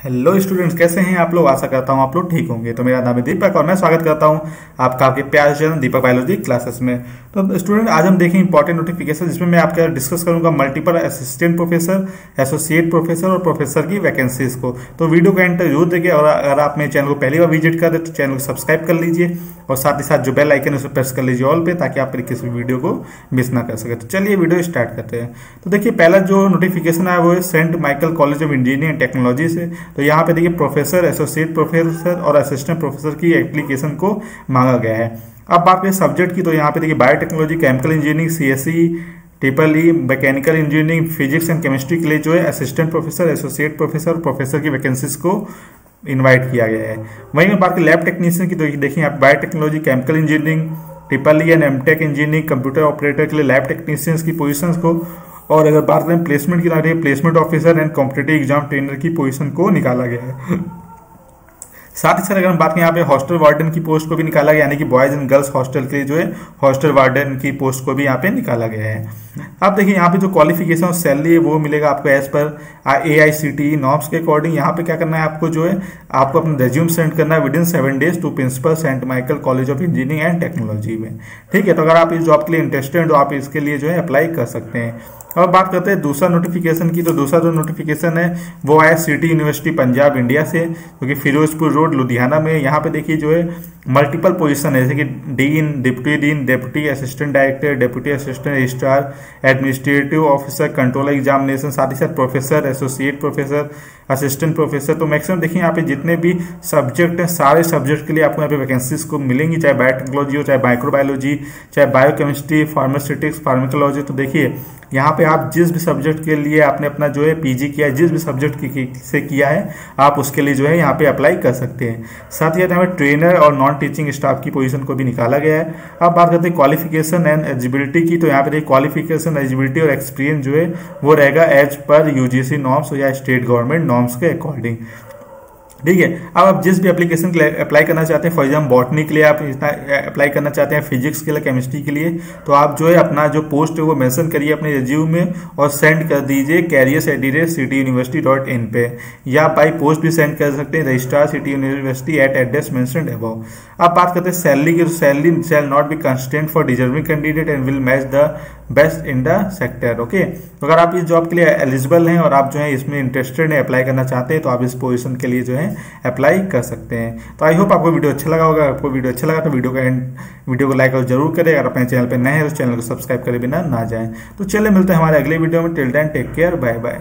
Hello students कैसे हैं आप लोग? आशा करता हूँ आप लोग ठीक होंगे। तो मेरा नाम है दीपक और मैं स्वागत करता हूँ आपका आपके प्यार चैनल दीपक बायोलॉजी क्लासेस में। तो स्टूडेंट आज हम देखें इंपॉर्टेंट नोटिफिकेशन जिसमें मैं आपके डिस्कस करूँगा multiple assistant professor associate professor और प्रोफेसर की वैकेंसीज को। तो वीडियो का एंटर ज़रूर देखिए और अगर आप मेरे चैनल को पहली बार विज़िट कर तो चैनल को सब्सक्राइब कर लीजिए और साथ ही साथ जो बेल आइकन है उसे प्रेस कर लीजिए ऑल पे ताकि आप किसी वीडियो को मिस ना कर सके। तो चलिए वीडियो स्टार्ट करते हैं। तो देखिए, पहला जो नोटिफिकेशन आया वो है Saint Michael college of engineering technology से। तो यहाँ पे देखिए प्रोफेसर एसोसिएट प्रोफेसर और असिस्टेंट प्रोफेसर की एप्लीकेशन को मांगा गया है। अब बात करें सब्जेक्ट की तो यहाँ पे देखिए biotechnology chemical engineering CSC triple E mechanical engineering physics and chemistry के लिए जो है assistant professor associate professor professor की वैकेंसीज को इनवाइट किया गया है। वहीं मैं बात करें लैब टेक्नीशियन की तो देखिए आप biotechnology chemical engineering triple E and MTech engineering computer operator के लिए लैब टेक्नीशियंस की पोजीशंस को और अगर बात करें प्लेसमेंट की तो placement officer and competitive exam trainer की पोजीशन को निकाला गया है। साथ ही साथ अगर हम बात करें यहाँ पे हॉस्टल वार्डन की पोस्ट को भी निकाला गया, यानी कि बॉयज़ एंड गर्ल्स हॉस्टल के लिए जो है हॉस्टल वार्डन की पोस्ट को भी यहाँ पे निकाला गया है। अब देखिए यहाँ पे जो क्वालिफिकेशन और सैलरी है वो मिलेगा आपको एज पर A I C T norms के अकॉर्डिंग यहाँ पे क्या करना है आपको जो है, आपको अपना रेज्यूम सेंड करना है within seven days to principal Saint Michael college of engineering and technology में। ठीक है तो अगर आप इस जॉब के लिए इंटरेस्टेड हो, आप इसके लिए जो है अप्लाई कर सकते हैं। अब बात करते हैं दूसरा नोटिफिकेशन की। तो दूसरा जो नोटिफिकेशन है, वो आया सिटी यूनिवर्सिटी पंजाब इंडिया से, क्योंकि तो फिरोजपुर रोड लुधियाना में। यहाँ पे देखिए जो है मल्टीपल पोजीशन है। जैसे कि dean deputy dean deputy assistant director deputy assistant registrar administrative officer control examination साथ ही साथ professor associate professor assistant professor तो मैक्सिमम देखिए यहाँ पे जितने भी सब्जेक्ट हैं सारे सब्जेक्ट के लिए आपको यहाँ पे वैकेंसीज को मिलेंगी चाहे बायोटेक्नोलॉजी हो चाहे माइक्रोबायोलॉजी चाहे बायोकेमिस्ट्री फार्मास्यूटिक्स फार्मिकोलॉजी तो देखिए यहाँ पे आप जिस भी सब्जेक्ट के लिए आपने अपना जो है पीजी किया है जिस भी सब्जेक्ट की, से किया है आप उसके लिए जो है यहाँ पे अप्लाई कर सकते हैं। साथ ही यहाँ पे ट्रेनर और नॉन टीचिंग स्टाफ की पोजीशन को भी निकाला गया है। अब बात करते हैं क्वालिफिकेशन एंड एलिजिबिलिटी की तो यहाँ पे देखिए क्वालिफिकेशन एलिजिबिलिटी और एक्सपीरियंस जो है वो रहेगा एज पर यूजीसी नॉर्म्स या स्टेट गवर्नमेंट नॉर्म्स के अकॉर्डिंग ठीक है? अब आप जिस भी एप्लीकेशन के लिए अप्लाई करना चाहते हैं फॉर एग्ज़ाम्पल बॉटनी के लिए आप इतना अप्लाई करना चाहते हैं फिजिक्स के लिए केमिस्ट्री के लिए तो आप जो है अपना जो पोस्ट है, वो मेंशन करिए अपने रिज्यूम में और सेंड कर दीजिए careers at the rate city university dot in पे। या बाई पोस्ट भी सेंड कर सकते हैं registrar city university at address mention above अब बात करते हैं सैलरी की salary shall not be constant for deserving candidate and will match the best in the sector okay अगर आप इस जॉब के लिए एलिजिबल हैं और आप जो है इसमें इंटरेस्टेड हैं अप्लाई करना चाहते हैं तो आप इस पोजिशन के लिए जो है अप्लाई कर सकते हैं। तो आई होप आपको वीडियो अच्छा लगा होगा। आपको वीडियो अच्छा लगा तो वीडियो का एंड वीडियो को लाइक और ज़रूर करें। अगर अपने चैनल पर नए हैं तो चैनल को सब्सक्राइब करे बिना ना जाए। तो चले मिलते हैं हमारे अगले वीडियो में। Till then take care bye bye